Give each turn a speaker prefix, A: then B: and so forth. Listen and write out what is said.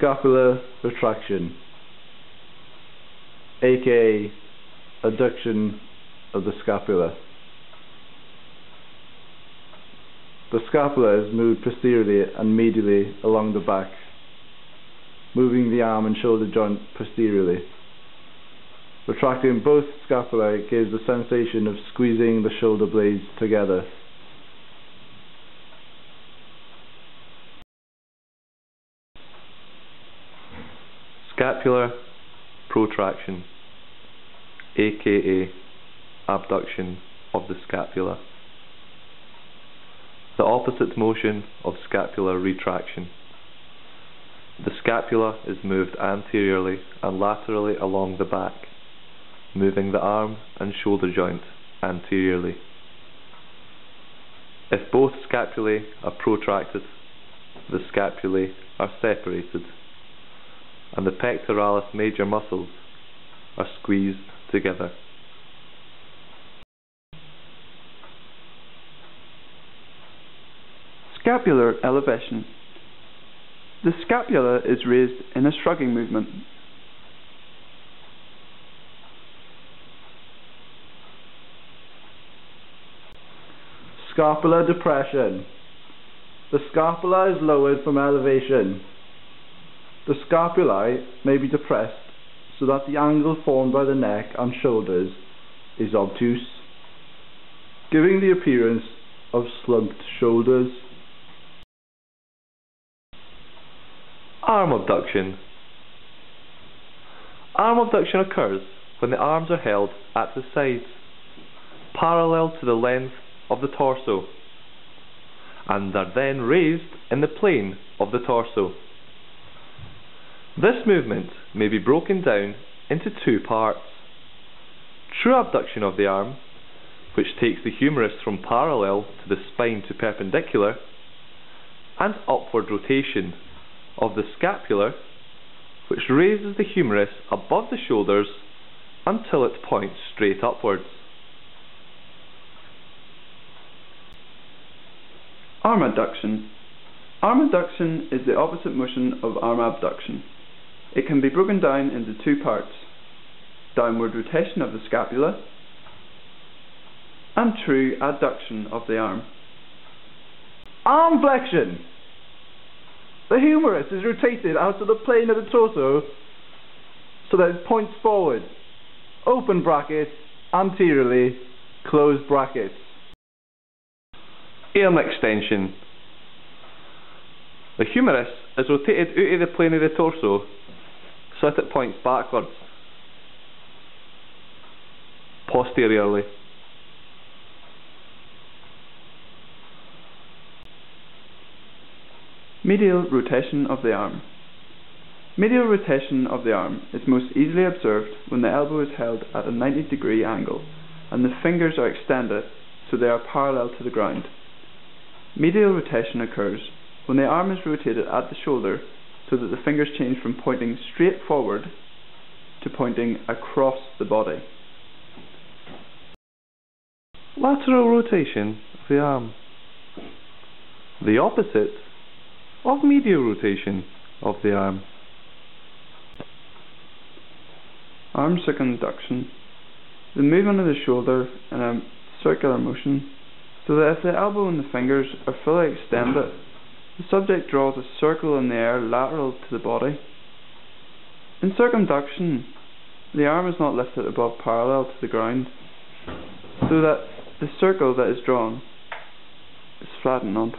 A: scapular retraction, aka adduction of the scapula. The scapula is moved posteriorly and medially along the back, moving the arm and shoulder joint posteriorly. Retracting both scapulae gives the sensation of squeezing the shoulder blades together.
B: Scapular protraction, aka abduction of the scapula. The opposite motion of scapular retraction. The scapula is moved anteriorly and laterally along the back, moving the arm and shoulder joint anteriorly. If both scapulae are protracted, the scapulae are separated and the pectoralis major muscles are squeezed together.
C: Scapular elevation. The scapula is raised in a shrugging movement.
A: Scapular depression. The scapula is lowered from elevation. The scapulae may be depressed so that the angle formed by the neck and shoulders is obtuse, giving the appearance of slumped shoulders.
B: Arm abduction. Arm abduction occurs when the arms are held at the sides, parallel to the length of the torso, and are then raised in the plane of the torso. This movement may be broken down into two parts. True abduction of the arm, which takes the humerus from parallel to the spine to perpendicular, and upward rotation of the scapula, which raises the humerus above the shoulders until it points straight upwards.
C: Arm adduction. Arm adduction is the opposite motion of arm abduction. It can be broken down into two parts. Downward rotation of the scapula and true adduction of the arm.
A: Arm flexion. The humerus is rotated out of the plane of the torso so that it points forward. Open bracket, anteriorly, closed brackets.
B: Arm extension. The humerus is rotated out of the plane of the torso so that it points backwards. Posteriorly.
C: Medial rotation of the arm. Medial rotation of the arm is most easily observed when the elbow is held at a 90 degree angle and the fingers are extended so they are parallel to the ground. Medial rotation occurs when the arm is rotated at the shoulder so that the fingers change from pointing straight forward to pointing across the body.
B: Lateral rotation of the arm. The opposite of medial rotation of the arm.
C: Arm circumduction. The movement of the shoulder in a circular motion so that if the elbow and the fingers are fully extended, the subject draws a circle in the air lateral to the body. In circumduction, the arm is not lifted above parallel to the ground, so that the circle that is drawn is flattened on.